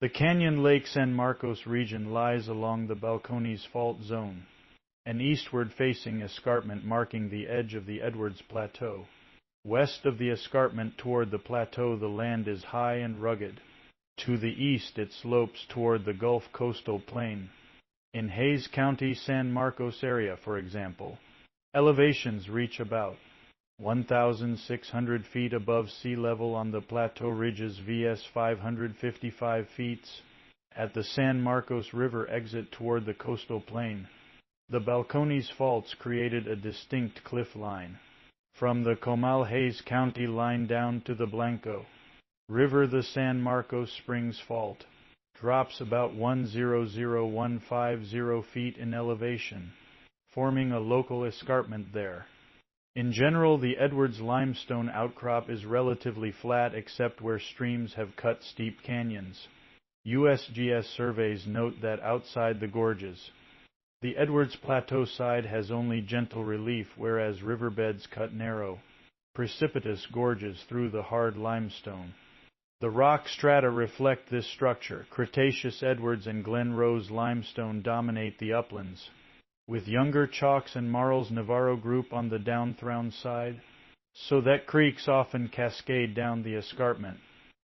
The Canyon Lake San Marcos region lies along the Balcones Fault Zone, an eastward-facing escarpment marking the edge of the Edwards Plateau. West of the escarpment toward the plateau the land is high and rugged. To the east it slopes toward the Gulf coastal plain. In Hays County, San Marcos area, for example, elevations reach about 1,600 feet above sea level on the plateau ridges vs 555 feet at the San Marcos River exit toward the coastal plain. The Balcones faults created a distinct cliff line. From the Comal Hays County line down to the Blanco River the San Marcos Springs Fault drops about 100,150 feet in elevation, forming a local escarpment there. In general, the Edwards limestone outcrop is relatively flat except where streams have cut steep canyons. USGS surveys note that outside the gorges, the Edwards Plateau side has only gentle relief, whereas riverbeds cut narrow, precipitous gorges through the hard limestone. The rock strata reflect this structure. Cretaceous Edwards and Glen Rose limestone dominate the uplands with younger chalks and marls Navarro group on the downthrown side, so that creeks often cascade down the escarpment.